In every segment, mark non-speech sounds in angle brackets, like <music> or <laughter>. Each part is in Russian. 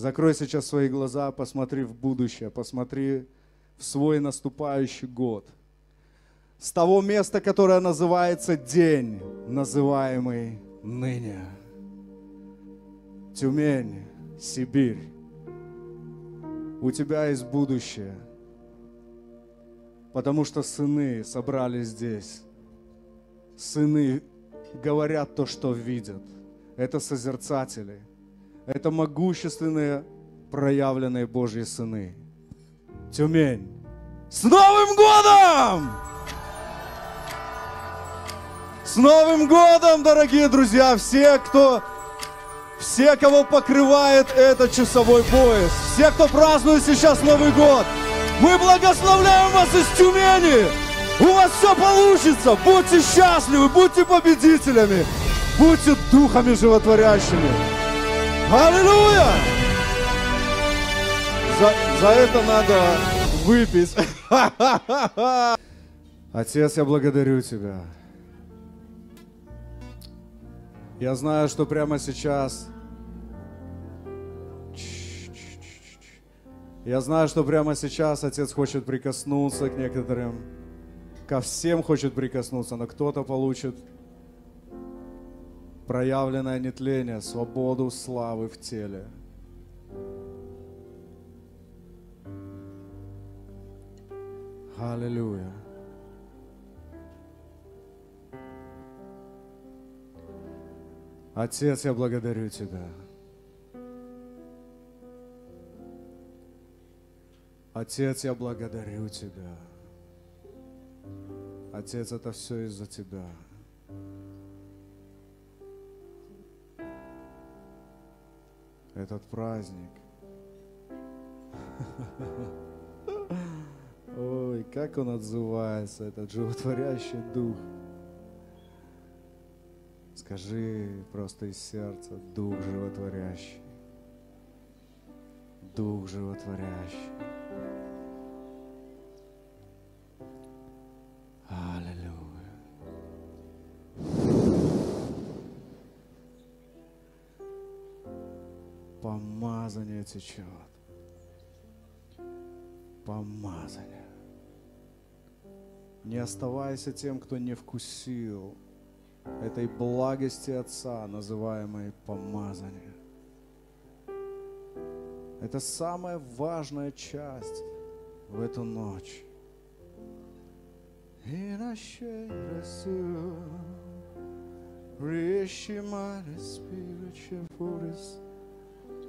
Закрой сейчас свои глаза, посмотри в будущее, посмотри в свой наступающий год. С того места, которое называется день, называемый ныне. Тюмень, Сибирь. У тебя есть будущее, потому что сыны собрались здесь. Сыны говорят то, что видят. Это созерцатели. Это могущественные проявленные Божьи сыны. Тюмень. С Новым годом! С Новым годом, дорогие друзья! Все, кто все, кого покрывает этот часовой пояс, все, кто празднует сейчас Новый год, мы благословляем вас из Тюмени! У вас все получится! Будьте счастливы, будьте победителями, будьте духами животворящими! Аллилуйя! За, за это надо выпить. <laughs> Отец, я благодарю Тебя. Я знаю, что прямо сейчас... Я знаю, что прямо сейчас Отец хочет прикоснуться к некоторым, ко всем хочет прикоснуться, но кто-то получит проявленное нетление, свободу славы в теле. Аллилуйя. Отец, я благодарю Тебя. Отец, я благодарю Тебя. Отец, это все из-за Тебя. Этот праздник. Ой, как он отзывается, этот животворящий дух. Скажи просто из сердца, Дух животворящий. Дух животворящий. Помазание течет. Помазание. Не оставайся тем, кто не вкусил этой благости Отца, называемой помазание. Это самая важная часть в эту ночь. И на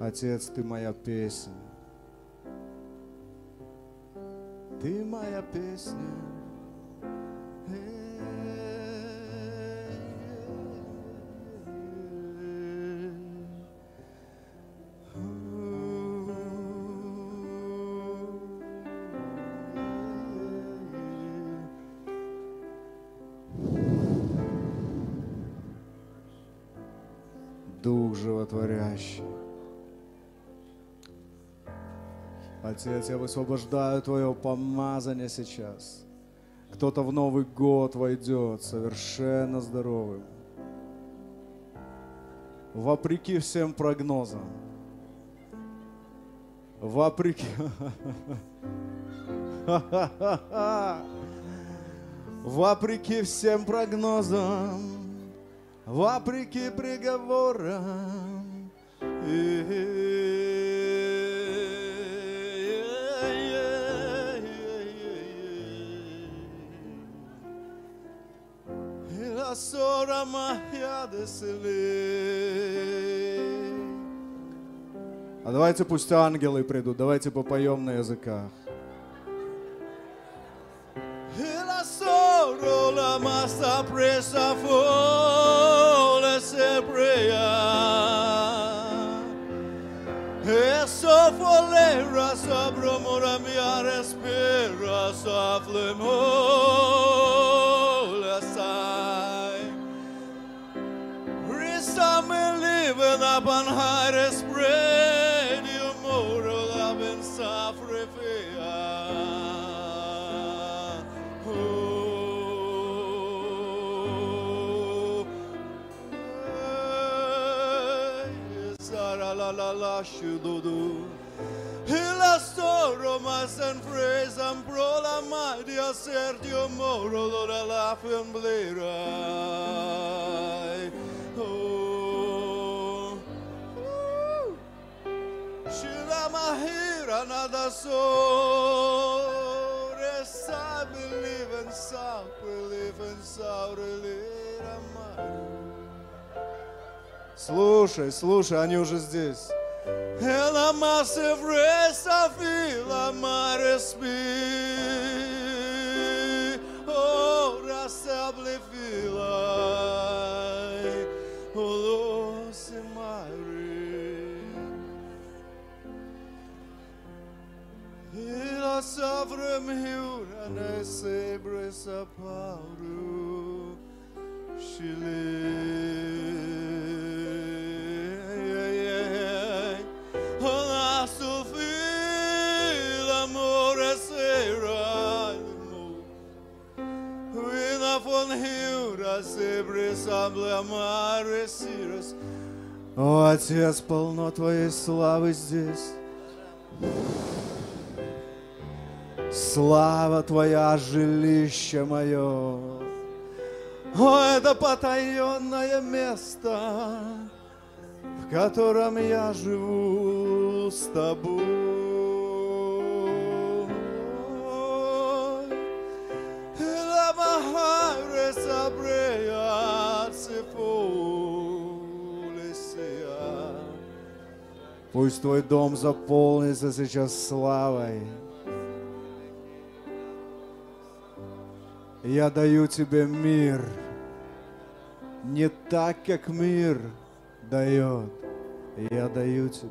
Отец, Ты моя песня. Ты моя песня. Отец, я высвобождаю Твое помазание сейчас. Кто-то в Новый год войдет совершенно здоровым. Вопреки всем прогнозам. Вопреки... <laughs> Вопреки всем прогнозам, вопреки приговорам. Sora Mahia А давайте пусть ангелы придут, давайте попоем на языках. la massa presa full se prea e so folera sobre mora mia respira softly mola han här är spredd your mortal love and saffrefea eh, La la la shududu. Hela storromassen fräsen prolamad Jag ser till moro då det laffen blir. Mahira nada so. Resa believe in sound, believe in believe Слушай, слушай, они уже здесь. Massa vresa fila mare spi Ila savrem hiura ne sebre sa pauru Shile Hola Sofia, l'amore sera Vina von Hiura, sempre semble amare Сирос. О, Отец, полно Твоей славы здесь. Слава Твоя, жилище мое. О, это потаенное место, в котором я живу с тобой. Пусть твой дом заполнится сейчас славой. Я даю тебе мир, не так, как мир дает. Я даю тебе.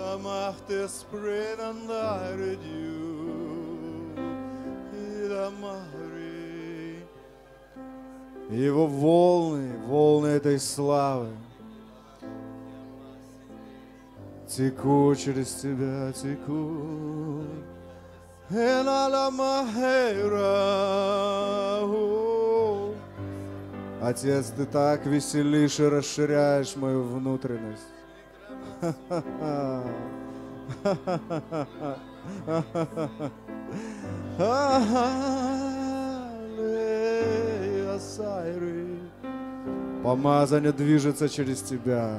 La macht es brennandare Dieu. И la mare. Его волны, волны этой славы текут через тебя. О. Отец, ты так веселишь и расширяешь мою внутренность. Помазание движется через тебя.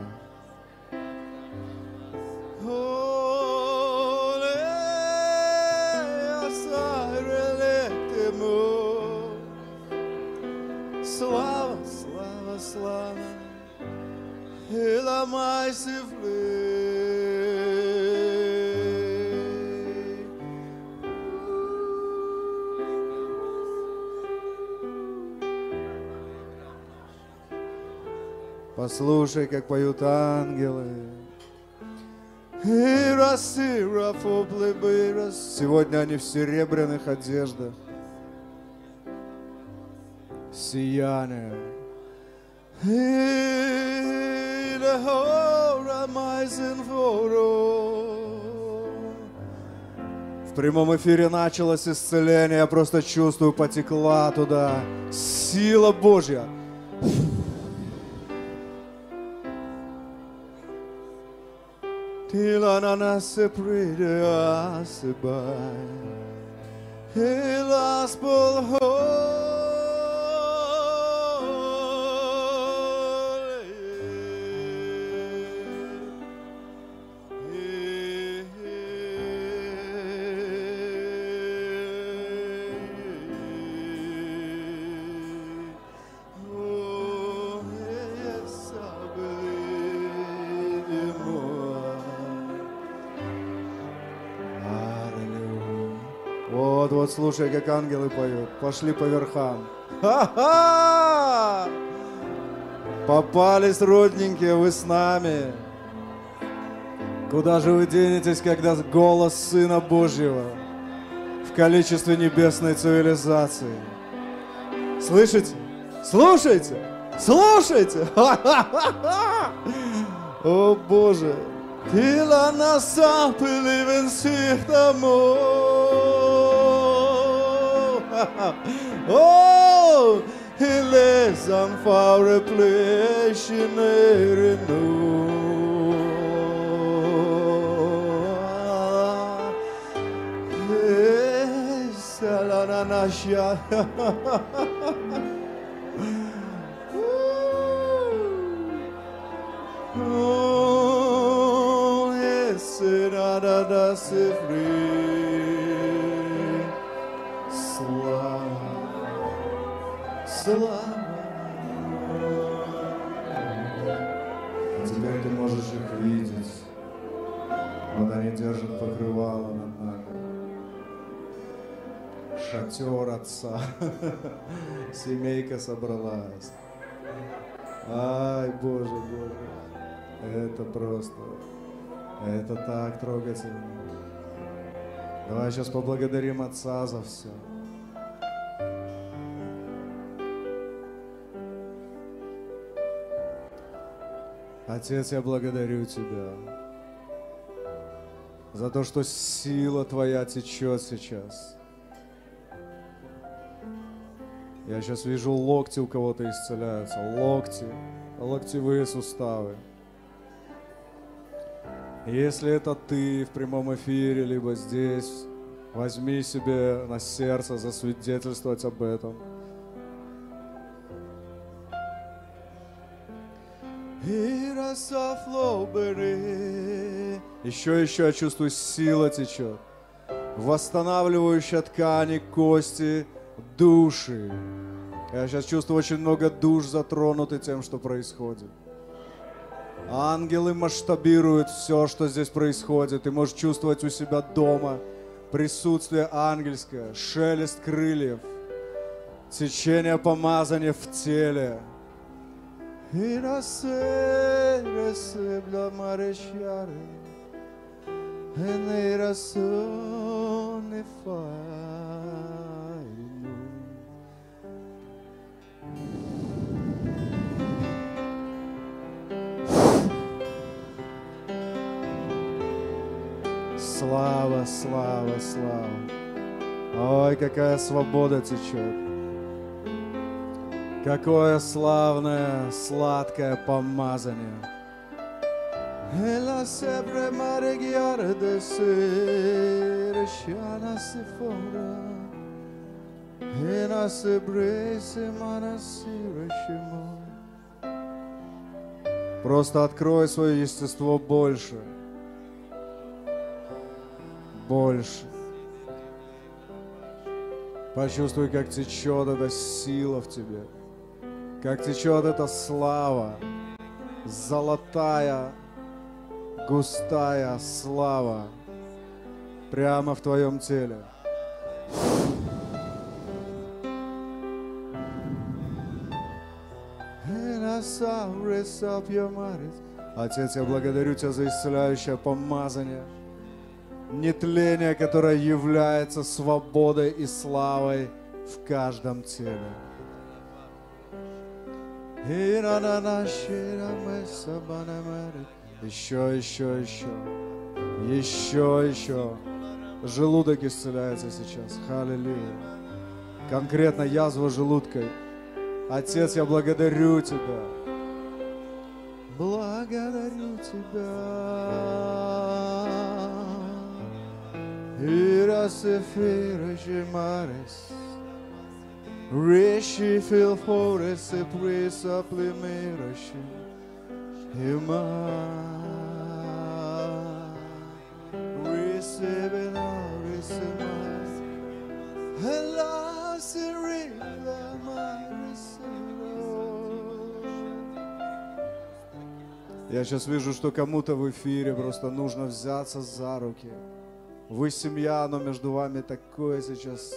Послушай, как поют ангелы. Сегодня они в серебряных одеждах. Сияние. В прямом эфире началось исцеление, я просто чувствую, потекла туда сила Божья. Tilanana se pride se by. Helas Вот, вот, слушай, как ангелы поют. Пошли по верхам. Ха-ха! Попались, родненькие, вы с нами. Куда же вы денетесь, когда голос Сына Божьего в количестве небесной цивилизации? Слышите? Слушайте! Слушайте! <laughs> О Боже! Till насапили вен сихтамо oh, he <laughs> oh, lesan fara plösjen er nå. Salananasha. <laughs> Oh, yes, da da free. Слава, слава. Теперь ты можешь их видеть. Вот они держат покрывало над нами. Шатер отца. <laughs> Семейка собралась. Ай, Боже, Боже. Это просто... Это так трогательно. Давай сейчас поблагодарим Отца за все. Отец, я благодарю Тебя за то, что сила Твоя течет сейчас. Я сейчас вижу локти у кого-то исцеляются, локти, локтевые суставы. Если это ты в прямом эфире, либо здесь, возьми себе на сердце засвидетельствовать об этом. Еще, еще я чувствую, сила течет, восстанавливающая ткани, кости, души. Я сейчас чувствую очень много душ затронуты тем, что происходит. Ангелы масштабируют все, что здесь происходит. Ты можешь чувствовать у себя дома присутствие ангельское, шелест крыльев, течение помазания в теле. Расе, расе, бля, марешьяре, и не расо, не файну. Слава, слава, слава. Ой, какая свобода течет. Какое славное, сладкое помазание. Просто открой свое естество больше. Больше. Почувствуй, как течет эта сила в тебе. Как течет эта слава. Золотая, густая слава. Прямо в твоем теле. Отец, я благодарю Тебя за исцеляющее помазание, нетление, которое является свободой и славой в каждом теле. Еще, еще, еще. Еще, еще. Желудок исцеляется сейчас. Халилуя. Конкретно язва желудка. Отец, я благодарю Тебя. Благодарю Тебя. Ирасефира Жемарес. Реши филфорес и преса племераши. Има. Ресебена, ресема. Hela serila Я сейчас вижу, что кому-то в эфире просто нужно взяться за руки. Вы семья, но между вами такое сейчас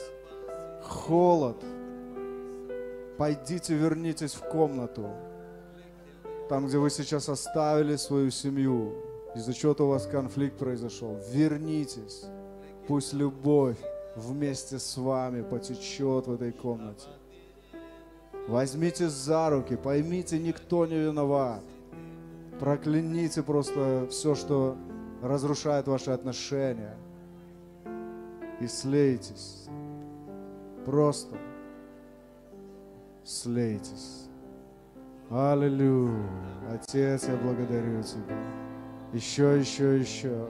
холод. Пойдите, вернитесь в комнату. Там, где вы сейчас оставили свою семью, из-за чего-то у вас конфликт произошел. Вернитесь. Пусть любовь вместе с вами потечет в этой комнате. Возьмите за руки, поймите, никто не виноват. Прокляните просто все, что разрушает ваши отношения. И слейтесь. Просто слейтесь. Аллилуйя. Отец, я благодарю Тебя. Еще, еще, еще.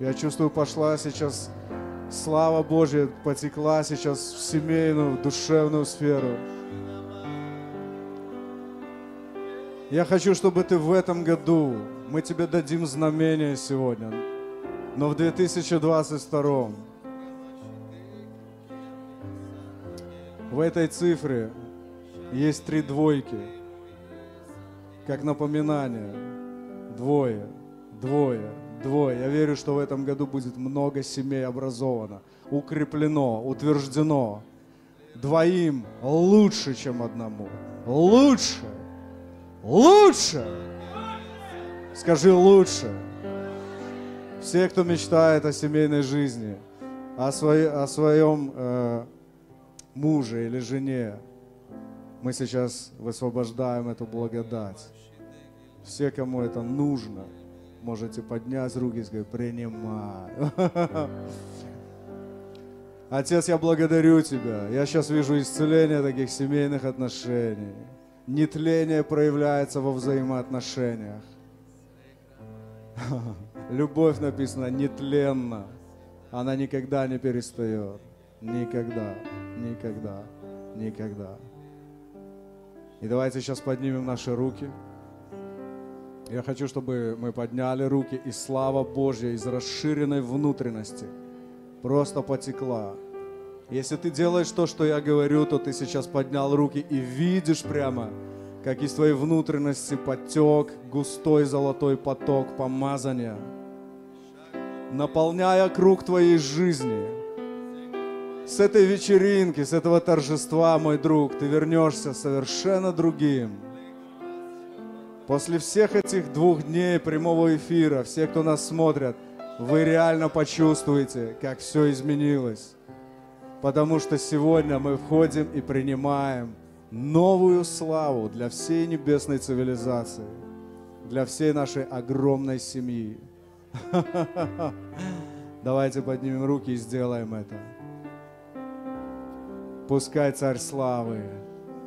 Я чувствую, пошла сейчас слава Божья, потекла сейчас в семейную, душевную сферу. Я хочу, чтобы ты в этом году, мы тебе дадим знамение сегодня, но в 2022 в этой цифре есть три двойки, как напоминание. Двое, двое, двое. Я верю, что в этом году будет много семей образовано, укреплено, утверждено. Двоим лучше, чем одному. Лучше. Лучше! Скажи лучше. Все, кто мечтает о семейной жизни, о, своей, о своем э, муже или жене, мы сейчас высвобождаем эту благодать. Все, кому это нужно, можете поднять руки и сказать, принимаю. <laughs> Отец, я благодарю Тебя. Я сейчас вижу исцеление таких семейных отношений нетление проявляется во взаимоотношениях. <laughs> Любовь написана нетленна. Она никогда не перестает. Никогда, никогда, никогда. И давайте сейчас поднимем наши руки. Я хочу, чтобы мы подняли руки, и слава Божья из расширенной внутренности просто потекла если ты делаешь то, что я говорю, то ты сейчас поднял руки и видишь прямо, как из твоей внутренности потек густой золотой поток помазания, наполняя круг твоей жизни. С этой вечеринки, с этого торжества, мой друг, ты вернешься совершенно другим. После всех этих двух дней прямого эфира, все, кто нас смотрят, вы реально почувствуете, как все изменилось потому что сегодня мы входим и принимаем новую славу для всей небесной цивилизации, для всей нашей огромной семьи. <laughs> Давайте поднимем руки и сделаем это. Пускай Царь Славы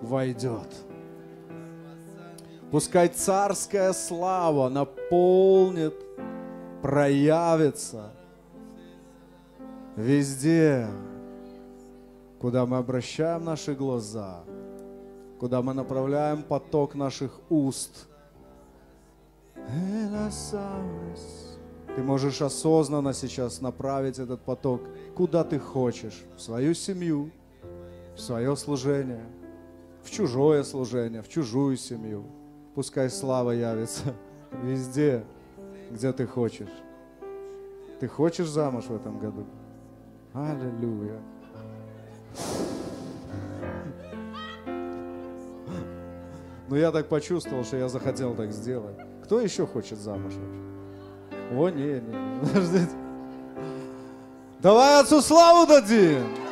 войдет. Пускай царская слава наполнит, проявится везде, куда мы обращаем наши глаза, куда мы направляем поток наших уст. Ты можешь осознанно сейчас направить этот поток куда ты хочешь, в свою семью, в свое служение, в чужое служение, в чужую семью. Пускай слава явится везде, где ты хочешь. Ты хочешь замуж в этом году? Аллилуйя. Но я так почувствовал, что я захотел так сделать. Кто еще хочет замуж? О, не, не, не, подождите. Давай отцу славу дадим.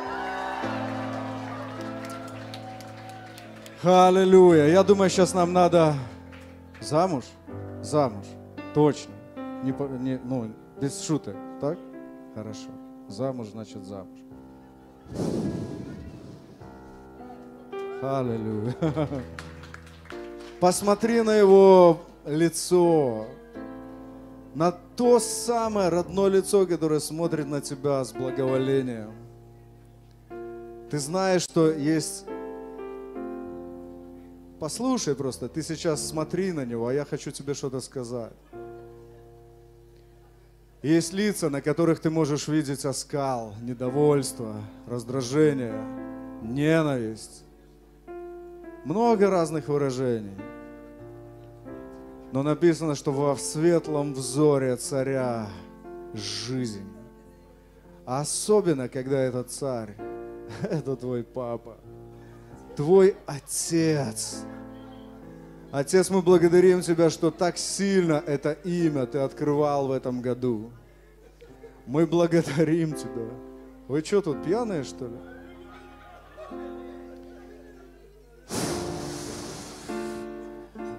Аллилуйя. Я думаю, сейчас нам надо замуж. Замуж. Точно. Не, не, ну, без шуток. Так? Хорошо. Замуж, значит, замуж. Аллилуйя. <laughs> Посмотри на его лицо, на то самое родное лицо, которое смотрит на тебя с благоволением. Ты знаешь, что есть... Послушай просто, ты сейчас смотри на него, а я хочу тебе что-то сказать. Есть лица, на которых ты можешь видеть оскал, недовольство, раздражение, ненависть много разных выражений. Но написано, что во светлом взоре царя жизнь. Особенно, когда этот царь, <laughs> это твой папа, твой отец. Отец, мы благодарим Тебя, что так сильно это имя Ты открывал в этом году. Мы благодарим Тебя. Вы что тут, пьяные, что ли?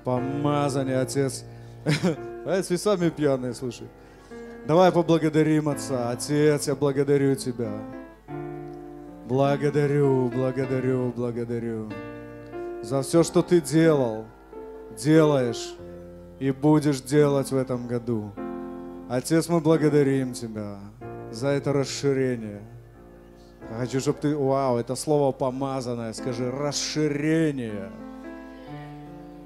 Помазание, Отец. А вы сами пьяные, слушай. Давай поблагодарим Отца. Отец, я благодарю Тебя. Благодарю, благодарю, благодарю за все, что ты делал, делаешь и будешь делать в этом году. Отец, мы благодарим Тебя за это расширение. Я хочу, чтобы ты, вау, это слово помазанное, скажи, расширение.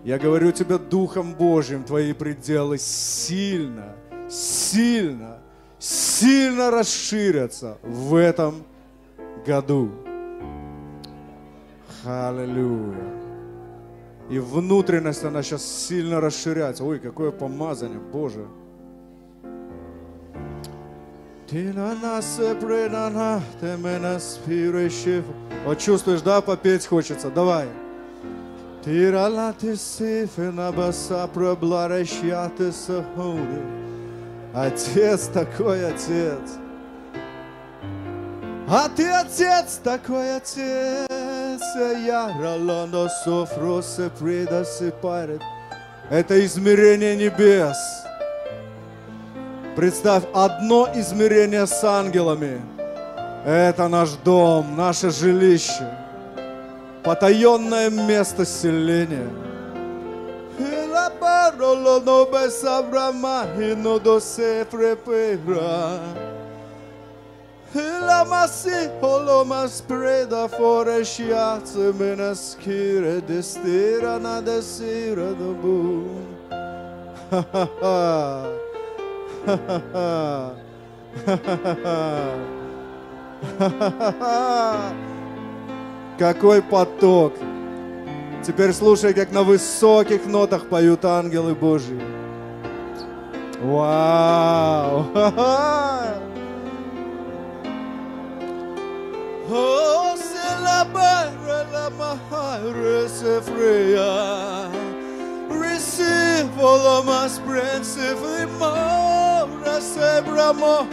Я говорю тебе Духом Божьим, твои пределы сильно, сильно, сильно расширятся в этом году. Аллилуйя. И внутренность, она сейчас сильно расширяется. Ой, какое помазание, Боже. Ты ты. Вот чувствуешь, да, попеть хочется? Давай. Тирала ты сифена баса пробларащаты сахуни. Отец такой отец. А ты отец такой отец. Я ролондо софросе предосыпарит. Это измерение небес. Представь, одно измерение с ангелами. Это наш дом, наше жилище. Потаенное место селения. La massi holomas preda fore shiatse menaskire destira na desira do ha. Ha ha ha. Ha ha ha. Какой поток! Теперь слушай, как на высоких нотах поют ангелы Божьи. Вау! Oh, celebrate receive. Receive all of my strength, we more, receive more.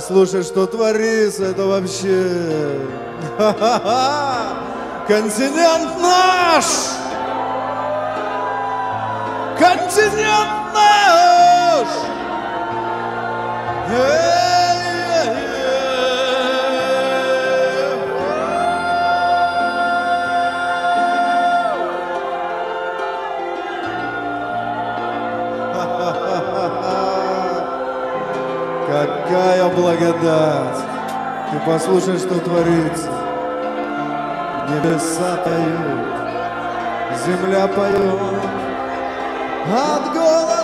Bramole. Послушай, что творится, это вообще... <laughs> Континент наш! Послушай, что творится. Небеса поют, земля поет от голоса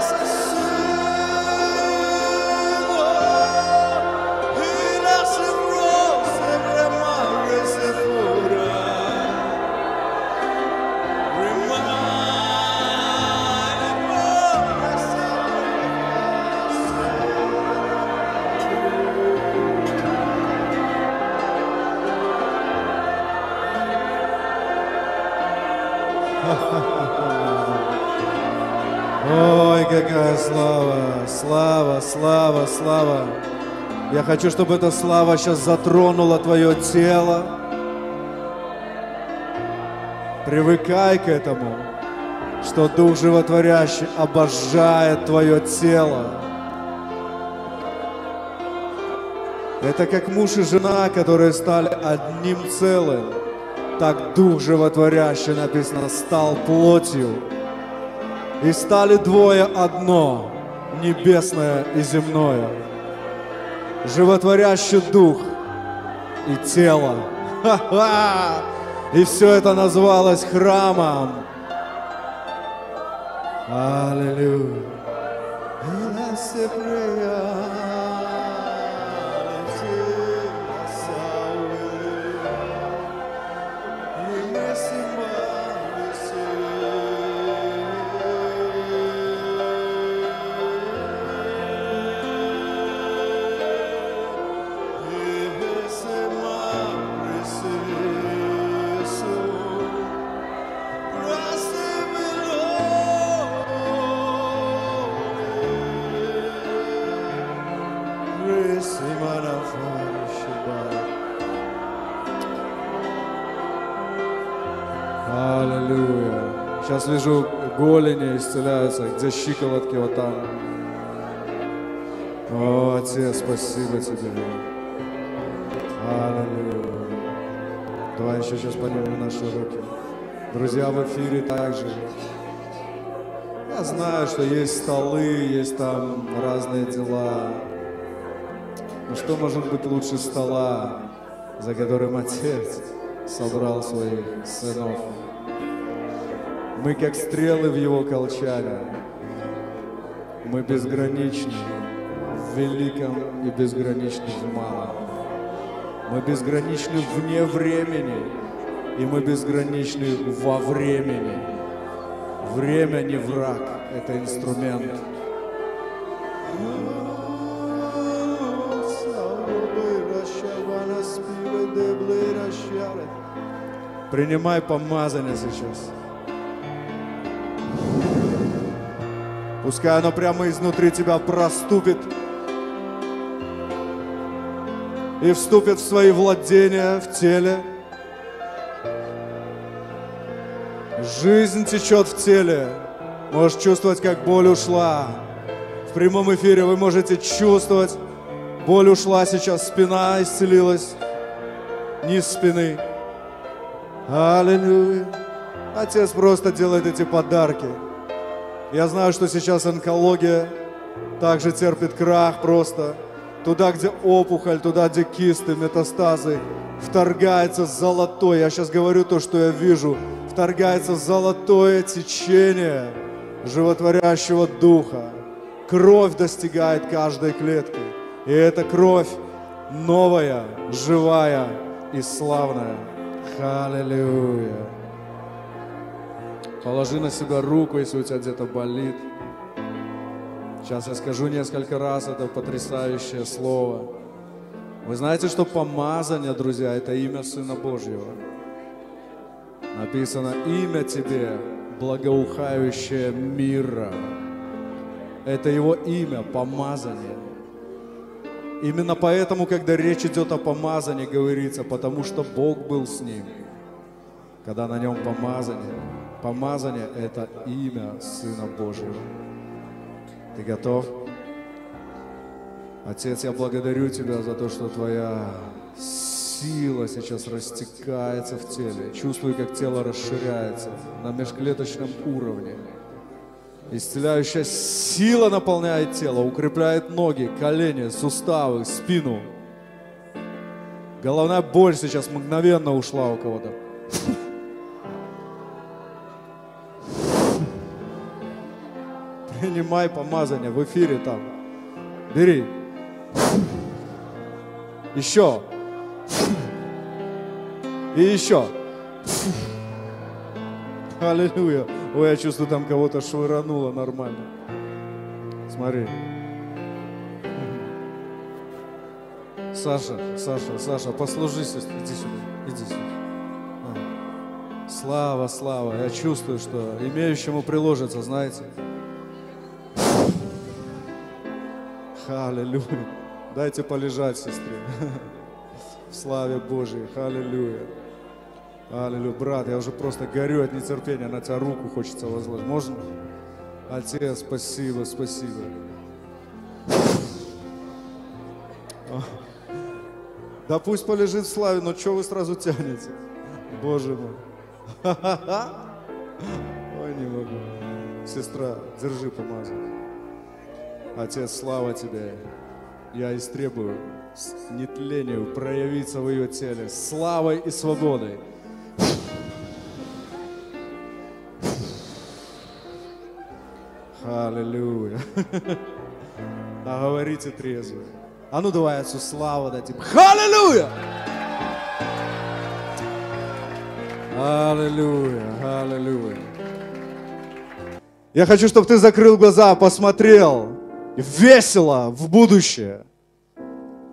Я хочу, чтобы эта слава сейчас затронула твое тело. Привыкай к этому, что Дух Животворящий обожает твое тело. Это как муж и жена, которые стали одним целым. Так Дух Животворящий, написано, стал плотью. И стали двое одно, небесное и земное. Животворящий дух и тело. Ха-ха! И все это называлось храмом. Аллилуйя. Аллилуйя. Сейчас вижу, голени исцеляются, где щиколотки, вот там. О, Отец, спасибо Тебе. Аллилуйя. Давай еще сейчас поднимем наши руки. Друзья, в эфире также. Я знаю, что есть столы, есть там разные дела. Но что может быть лучше стола, за которым Отец собрал своих сынов? Мы как стрелы в его колчане. Мы безграничны в великом и безграничны в малом. Мы безграничны вне времени, и мы безграничны во времени. Время не враг, это инструмент. Принимай помазание сейчас. Пускай оно прямо изнутри тебя проступит и вступит в свои владения в теле. Жизнь течет в теле. Можешь чувствовать, как боль ушла. В прямом эфире вы можете чувствовать, боль ушла сейчас, спина исцелилась, низ спины. Аллилуйя. Отец просто делает эти подарки. Я знаю, что сейчас онкология также терпит крах просто. Туда, где опухоль, туда, где кисты, метастазы, вторгается золотой. Я сейчас говорю то, что я вижу. Вторгается золотое течение животворящего духа. Кровь достигает каждой клетки. И эта кровь новая, живая и славная. Аллилуйя. Положи на себя руку, если у тебя где-то болит. Сейчас я скажу несколько раз это потрясающее слово. Вы знаете, что помазание, друзья, это имя Сына Божьего. Написано имя тебе, благоухающее мира. Это его имя, помазание. Именно поэтому, когда речь идет о помазании, говорится, потому что Бог был с ним. Когда на нем помазание, помазание – это имя Сына Божьего. Ты готов? Отец, я благодарю Тебя за то, что Твоя сила сейчас растекается в теле. Чувствую, как тело расширяется на межклеточном уровне. Исцеляющая сила наполняет тело, укрепляет ноги, колени, суставы, спину. Головная боль сейчас мгновенно ушла у кого-то. Принимай помазание в эфире там. Бери. Еще. И еще. Аллилуйя. Ой, я чувствую, там кого-то швырануло нормально. Смотри. Саша, Саша, Саша, послужи, сестра. Иди сюда, иди сюда. Слава, слава. Я чувствую, что имеющему приложится, знаете. Аллилуйя. Дайте полежать, сестре. <laughs> В славе Божьей. Аллилуйя. Аллилуйя. Брат, я уже просто горю от нетерпения, на тебя руку хочется возложить. Можно? Отец, спасибо, спасибо. Да пусть полежит в славе, но что вы сразу тянете? Боже мой. <laughs> Ой, не могу. Сестра, держи помазание. Отец, слава Тебе. Я истребую нетлению проявиться в ее теле славой и свободой. Аллилуйя. <laughs> А говорите трезво. А ну давай отцу славу дадим. Аллилуйя! Аллилуйя, аллилуйя. Я хочу, чтобы ты закрыл глаза, посмотрел весело в будущее.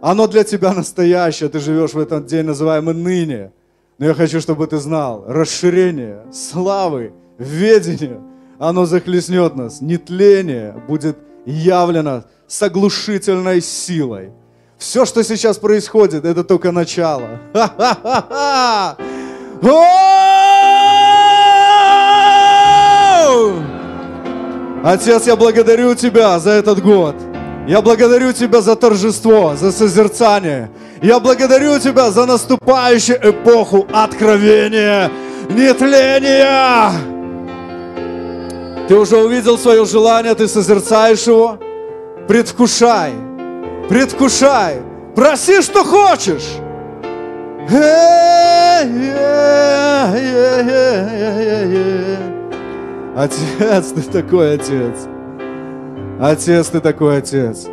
Оно для тебя настоящее, ты живешь в этот день, называемый ныне. Но я хочу, чтобы ты знал, расширение, славы, ведение, оно захлестнет нас. Нетление будет явлено с оглушительной силой. Все, что сейчас происходит, это только начало. Отец, я благодарю Тебя за этот год. Я благодарю Тебя за торжество, за созерцание. Я благодарю Тебя за наступающую эпоху откровения, нетления. Ты уже увидел свое желание, ты созерцаешь его. Предвкушай, предвкушай. Проси, что хочешь. Отец, ты такой отец. Отец, ты такой отец.